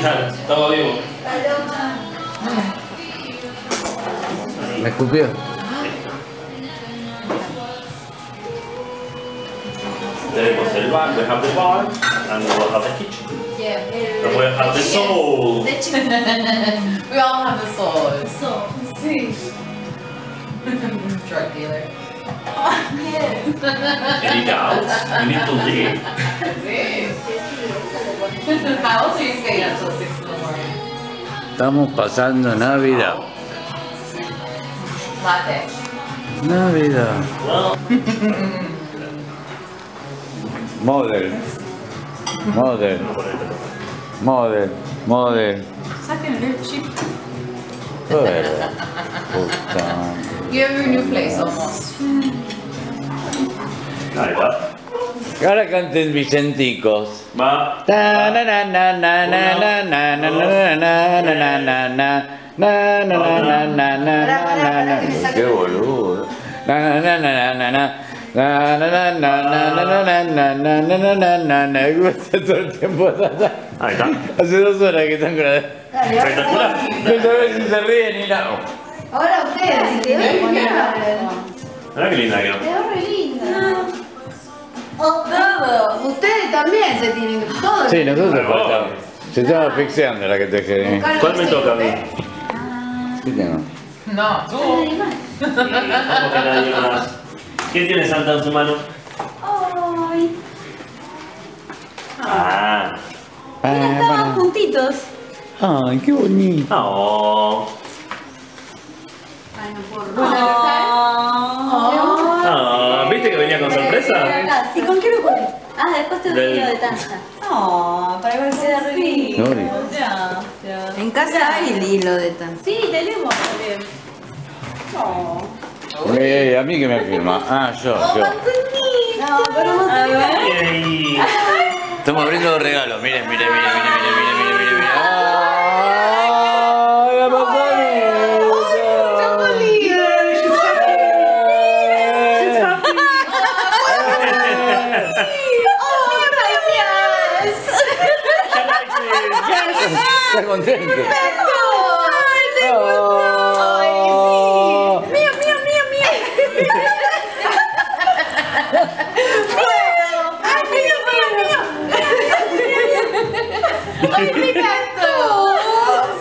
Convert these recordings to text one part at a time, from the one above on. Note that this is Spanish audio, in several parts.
Claro, estaba vivo. Me escupió. Tenemos el bar, we have the bar, and we will have the kitchen. Yeah. And we have the soul. The chicken. We all have the soul. So, sí. Drug dealer. Yes. Any doubts? You need to leave. How Estamos pasando Navidad. Navidad. Model. Model. Model. Model. Joder. Puta. You have your new place almost. ahora canten Vicenticos. Va. Ta na na na na na na na na na na na na na na. Na na na na na na na que Qué boludo. Na na na na na na. Na na na na na na na na na na na na na na. Está todo el tiempo. Ahí está. Hace dos horas que están ahora, Espectacular. No sabes si se ríen ni nada. ahora ustedes, si te ven Mira qué linda que Te veo re. Todo. Ustedes también se tienen. Todos. Sí, nosotros faltamos. Se estaba asfixiando la que te quedé. Buscar ¿Cuál me toca a mí? ¿Qué tengo? No, tú. ¿Cómo que nadie más? ¿Quién tiene Santa en su mano? Ay, Ah. estaban juntitos. Ay, qué bonito. Oh. Ay, no puedo. Ah, ¿viste que venía con sorpresa? ¿Y con qué lo pones? Ah, después te doy de tanza. No, para ver si lindo. Lori. Ya, ya. En casa hay el hilo de tanza. Sí, tenemos también. No. Eh, a mí que me firma. Ah, yo, yo. No, pero vos A ver. Yay. Estamos abriendo los regalos. Miren, miren, miren, miren, miren, miren, Está contento. Oh. Mío, mío, mío, mío. Ay, mío, mío, mío. Ay, me encantó.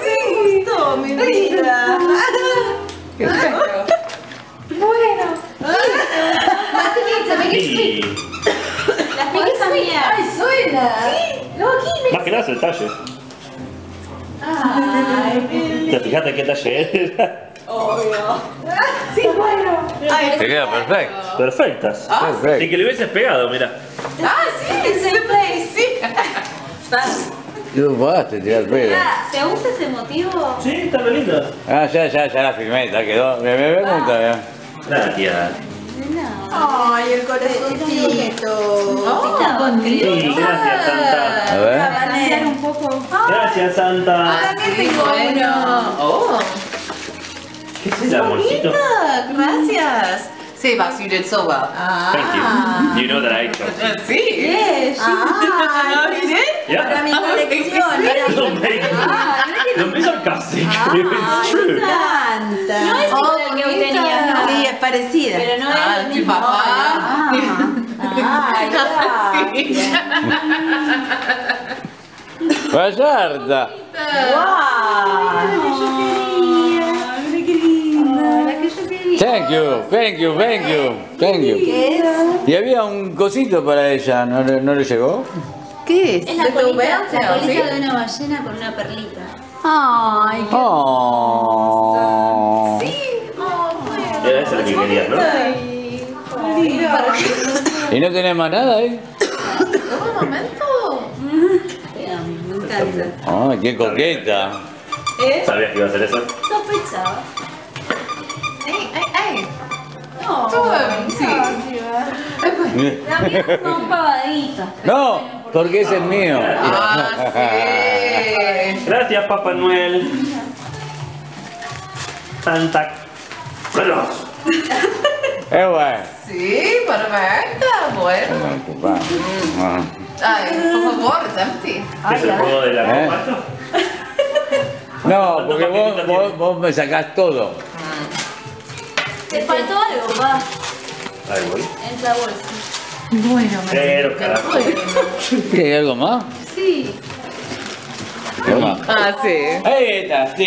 Sí, gustó, mi vida. Bueno. Marcelita, me Sí. Las pizzas mías. Ay, suena. No, aquí me. Más que nada es el talle. ¿Te fijaste qué talle es? sí, bueno. Ay, Te queda perfecto. Perfectas. Y Perfecto. que le hubieses pegado, mira. Ah, sí, same place, sí. Y vos pagaste tirar el pelo. ¿Te gusta ese motivo? Sí, está re linda. Ah, ya, ya, ya la filmé, ya quedó. Me, me, me gusta, ya. Gracias. Ay, el corazoncito. Sí, gracias, Santa. A ver. Un poco. Gracias, Santa. Sí, bueno. Oh, ¿Qué es el amorcito? gracias. Box, you did so well. Thank you. You know that I chose. Uh, sí. Yes. Ah, You did? para Yeah. mi colección. Era Don't make Don't be sarcastic. It's true. Canta. No es al que. Sí, es parecida. Pero no Ah, es tu mismo. papá. Ay, gracias. Vallarta. Ay, qué linda. La que yo quería. Thank you, thank you, thank you, thank you. ¿Qué es? Y había un cosito para ella, ¿no, le- no le llegó? ¿Qué es? Es la colita, la colita ¿sí? de una ballena con una perlita. Ay, qué Oh. Querías, ¿no? ¿Y no tenés más nada ahí? Un momento. me encanta. Ay, qué coqueta. Sabías que iba a hacer eso. Sospechaba. Ay, ay, ay. No. Tú, sí. Las mías son pavaditas. No, porque ese es mío. Ah, sí. Gracias, Papá Noel. Santa Claus. Es bueno. Sí, perfecta. Bueno. Bueno. Ah. Ay, por favor. ¿Qué es el juego de la ¿Eh? No, porque vos, vos, vos me sacás todo. Te faltó algo, va. Ahí voy. En la bolsa. Bueno, Pero, carajo. ¿Hay algo más? Sí. Toma. Ah, sí. Ahí está, sí.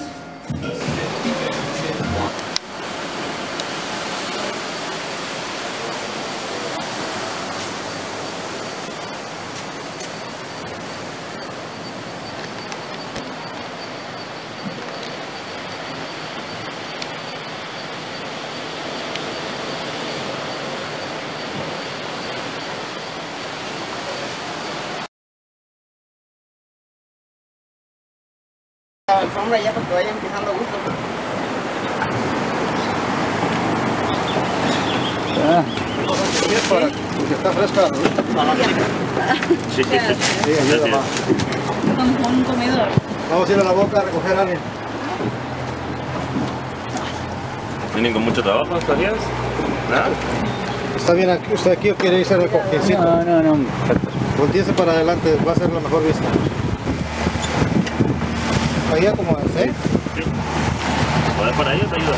alfombra ya para que vayan empezando a gusto. Ah, Porque está fresca. Sí, sí, sí. Sí, ayuda más. Como un comedor. Vamos a ir a la boca a recoger a alguien. ¿Vienen con mucho trabajo estos días? ¿Nada? ¿Está bien aquí, usted aquí o quiere irse a recoger? no, no, no. Voltíese para adelante, va a ser la mejor vista. Allá como, ¿sí? ¿Puedes por ahí o te ayuda?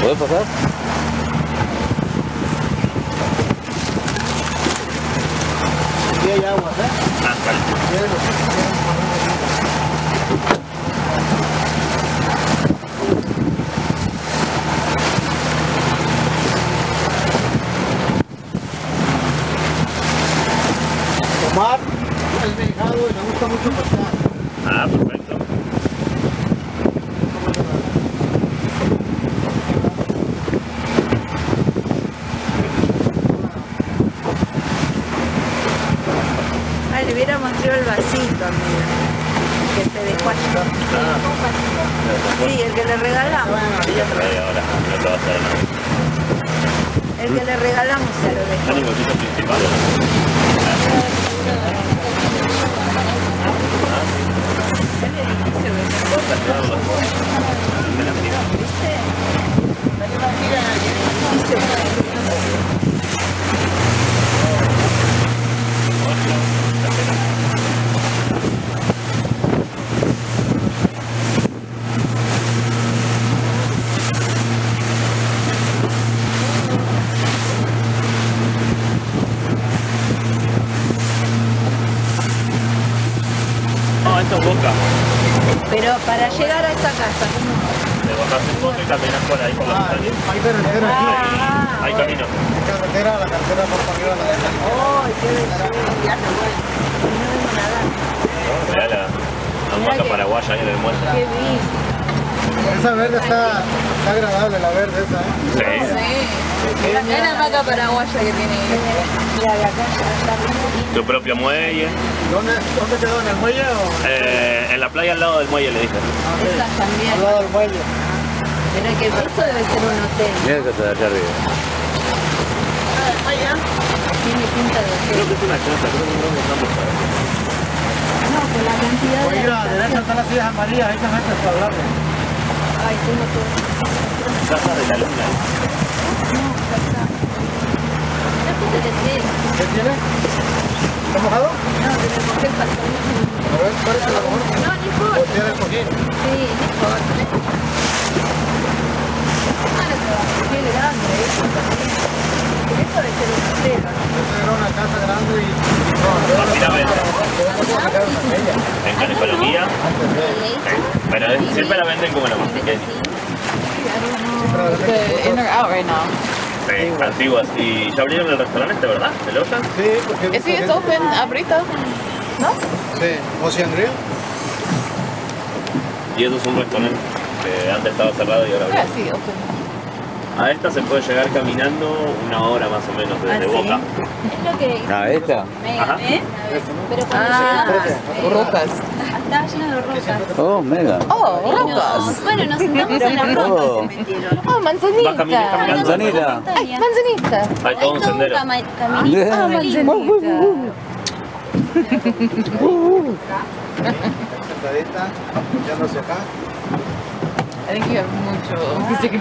¿Puedes pasar? Aquí hay agua, ¿eh? Ah, vale. ¿Quieren los- quieren poner aquí? Omar es mi hijado y me gusta mucho pescar. Ah, perfecto. Ay, le hubiera mostrado el Que se dejó allí. Sí, el que le regalamos. Ahí ahora, no te vas a dar nada. El que le regalamos se lo dejó. ¿Están boca. Pero para llegar a esa casa, ¿cómo? Te bajas en moto y caminas por ahí por la Ah, montaña. hay carretera aquí. Ah, Hay camino. Hay carretera, la carretera por arriba. La ¡Ay, qué belleza! Y no nadando. Mirá la, paraguaya ahí en el muelle. ¡Qué bien! Esa verde está, está agradable, la verde esa, ¿eh? Sí. Es la hamaca paraguaya que tiene ahí. Mira, de acá ya está bien. Tu propio muelle. ¿Dónde, ¿Dónde quedó? ¿En el muelle o...? Eh, en la playa al lado del muelle le dije. Esas también. Al lado del muelle. Pero que esto debe ser un hotel. Mira que está de allá arriba. Tiene pinta de hotel. Creo que es una casa, creo que no nos damos a ver. No, con la cantidad Oye, de... a la derecha están las sillas amarillas, ahí metes para hablarle. Ay, tengo todo. Casa de la luna. Puse que sí. ¿Qué tiene? ¿Está mojado? No, que me mojé el pantalón. A ver, parece la. No, no importa. ¿O tiene el cojín? Sí, no importa. Ah, no se va. Grande eso también. Eso ser un hotel. ¿no? Esa era una casa grande y... No, una bella. En sí. Pero es- siempre la venden como la más pequeña. In or out right now? Sí, antiguas. Y ya abrieron el restaurante este, ¿verdad? ¿El Ocean? Sí, porque... He it's open ahorita? No? Sí, Ocean Grill. Y eso es un restaurante que antes estaba cerrado y ahora abrió. Sí, open. A esta se puede llegar caminando una hora más o menos desde Boca. Es lo que Ah, esta. Ajá. gané, pero cuando Ah, eh, rocas. Estaba lleno de rocas. Oh, mega. Oh, rocas. bueno, nos sentamos en las rocas. Oh, Oh, Vas caminando, manzanita. caminando. manzanita. Ay, manzanita. Hay todo un sendero. caminito Ah, manzanita. Sentadita, acá. I think you have mucho physical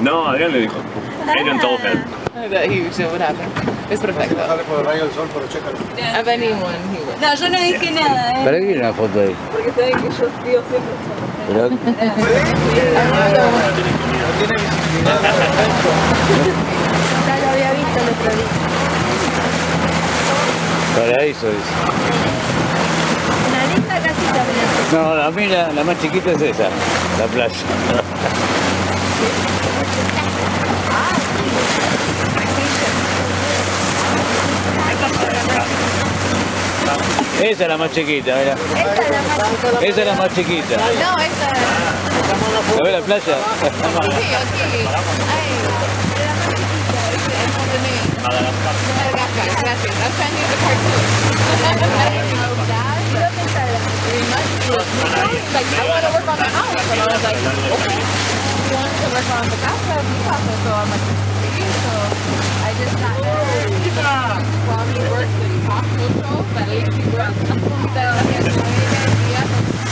No, Adrián le dijo. Adrian told him. That he should would happen. No perfecto. sale por el rayo del sol, pero chécalo. If anyone, he would. No, yo no dije nada, ¿eh? ¿Para qué una foto ahí? Porque saben que yo tío siempre Pero. Ya lo había visto el otro día. paraíso dice. Una linda casita, mira. No, la, la más chiquita es esa, la playa. Esa es la más chiquita, mira. Esa es la más chiquita. No, esta. ¿La ves la playa? Sí, aquí. Ay, era más chiquita. Ese es como de Madagascar. Madagascar, gracias. I was trying to use the cartoon. Very much. Like, I want to work on the house. And I was like, okay. You want to work on the casa, mi casa. So I'm like, okay. So I just got there. While he works and talks mucho, but at least he works. Pero, yes, no hay idea.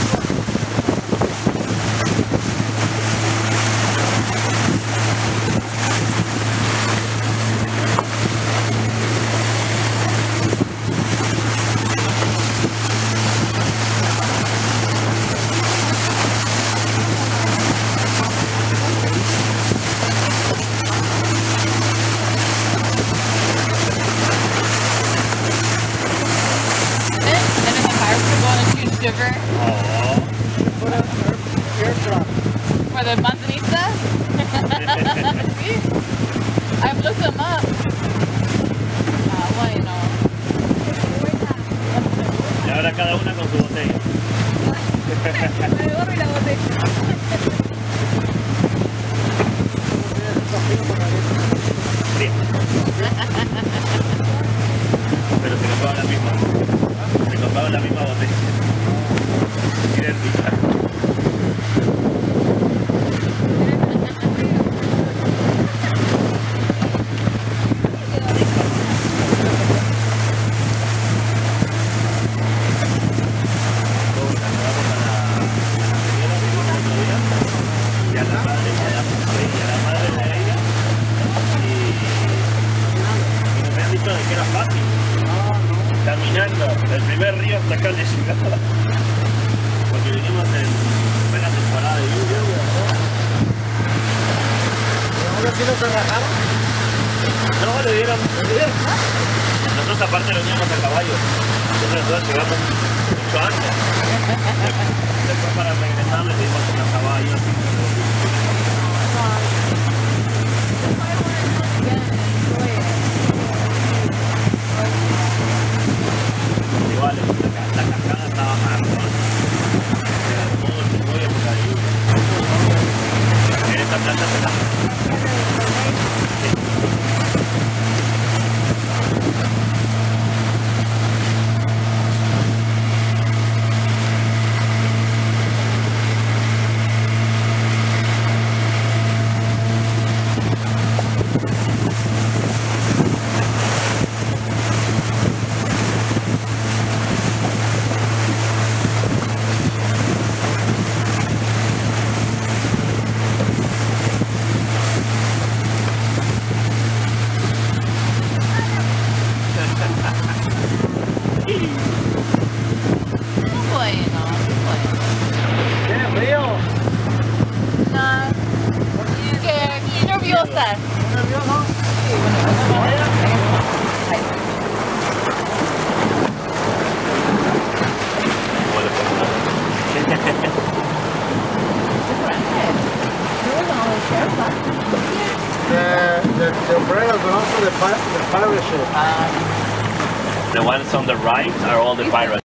On the right are all the pirates.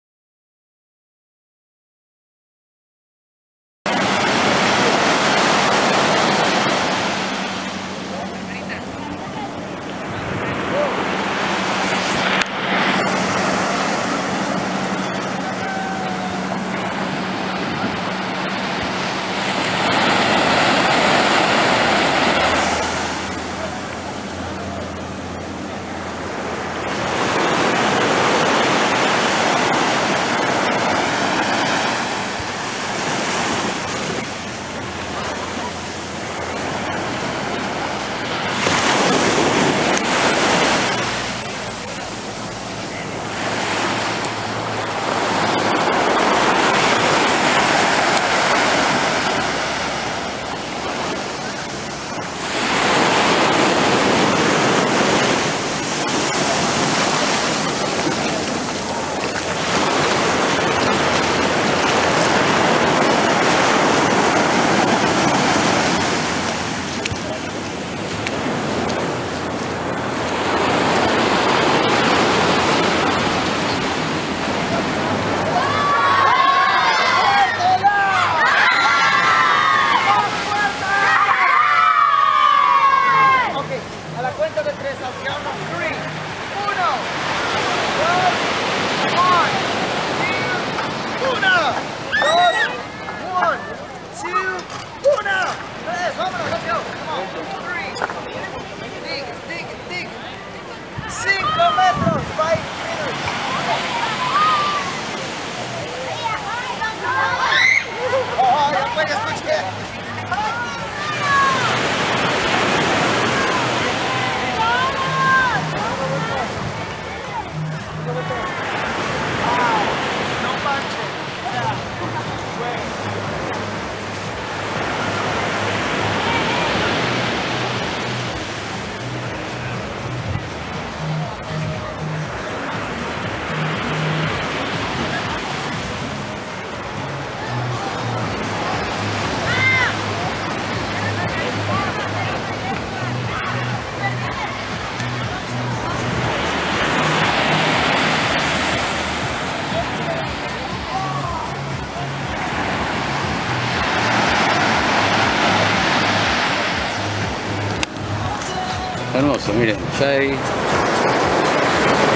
Hermoso,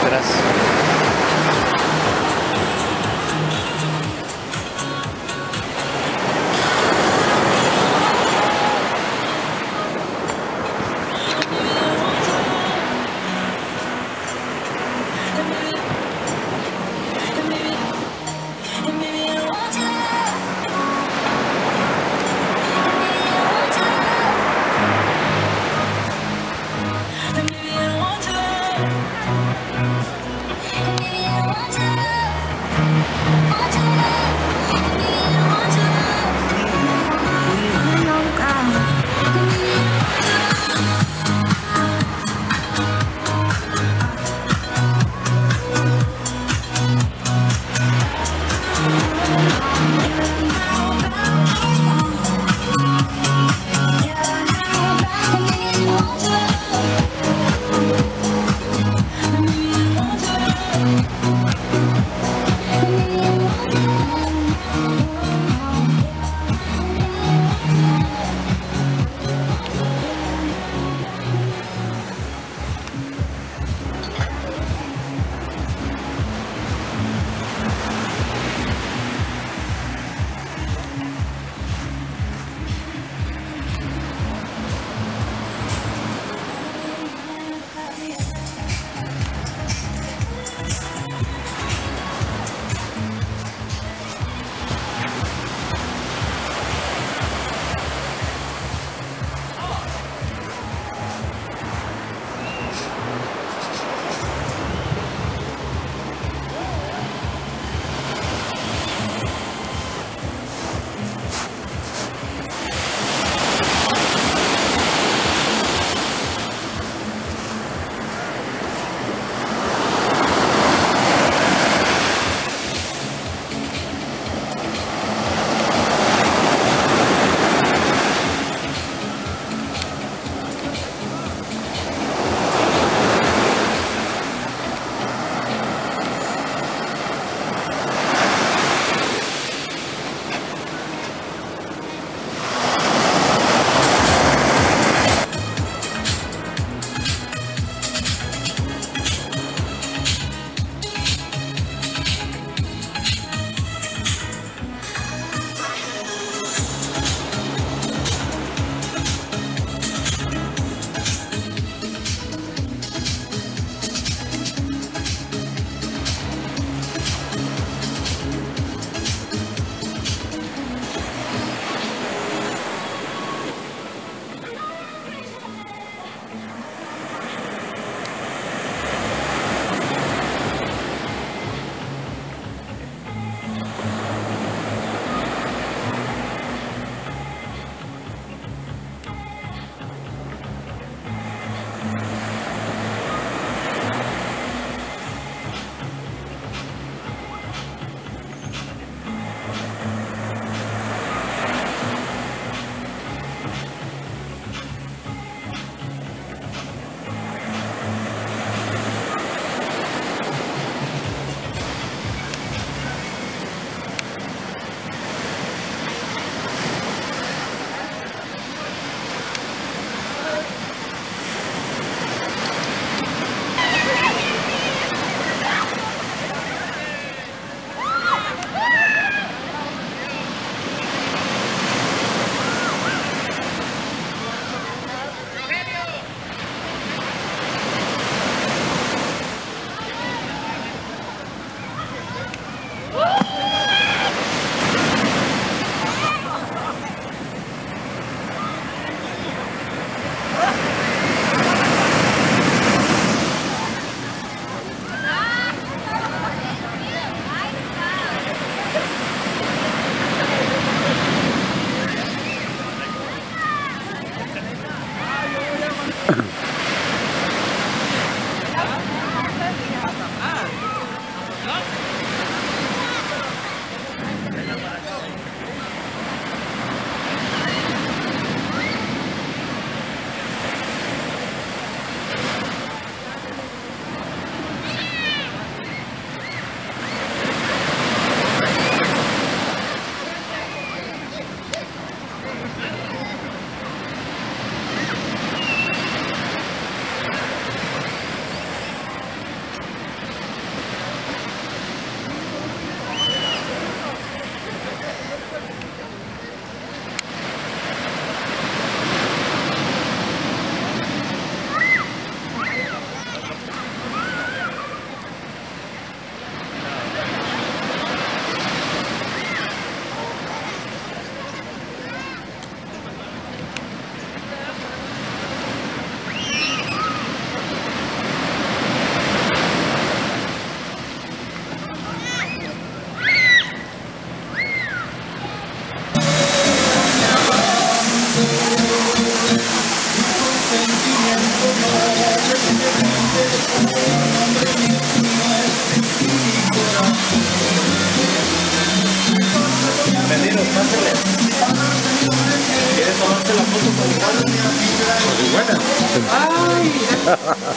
miren,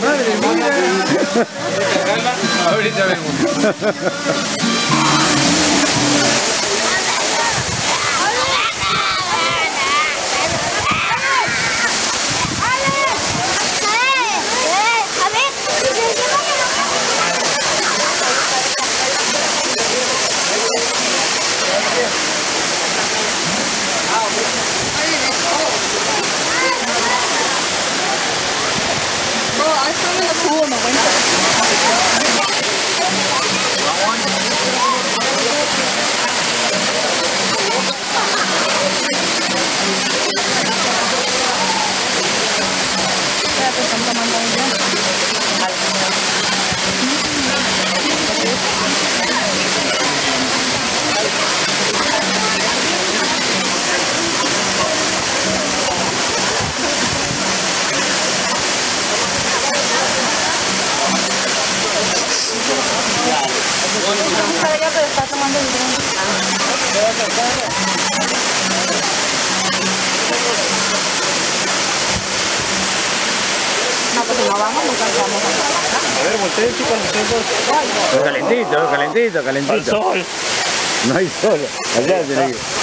¡Madre mía! Ahorita vemos. Bro, I swim in the pool in the winter. Ya te están tomando un día. Para si no vamos, nunca vamos a A ver, volteen chicos, dos. Pero calentito, calentito, Al calentito. sol. No hay sol. Allá tiene que. ¿Por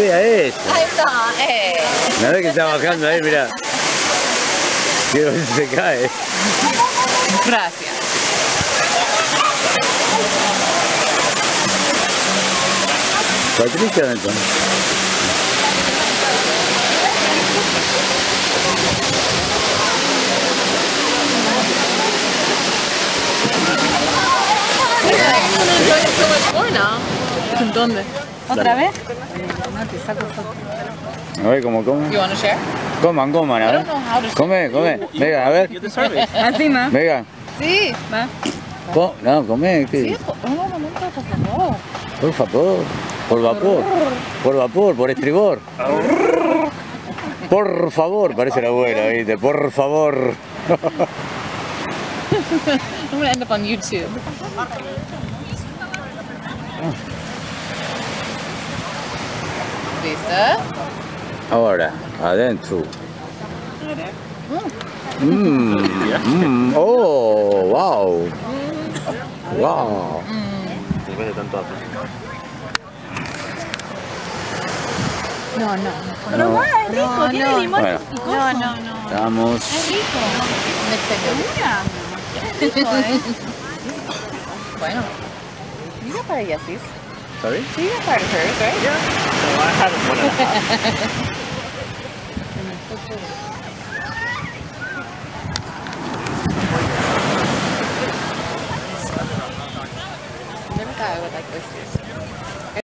Ahí está, eh. La vez que está bajando ahí, mira. Quiero ver si se cae. Gracias. Patricia, ¿dónde está? ¿Dónde? ¿Otra vez? A ver cómo come. You want to share? Coman, coman, a I ver. don't know how to Come, come. Venga, a ver. Encima. Venga. Sí. Va. Co- no, come. ¿qué? Sí, un momento, por favor. Por favor. Por vapor. Por vapor, por estribor. Por favor, parece la abuela, ¿viste? Por favor. I'm gonna end up on YouTube. ¿Lista? Ahora, adentro. Mmm, oh, wow. Wow. Después de tanto. No, no. Pero bueno, es rico, tiene no. limón Bueno. y. No, no, no. Estamos. Mira. Rico, ¿eh? Bueno. You got part of Yesie's. ¿Sorry? So you got part of hers, right? I had one and a half.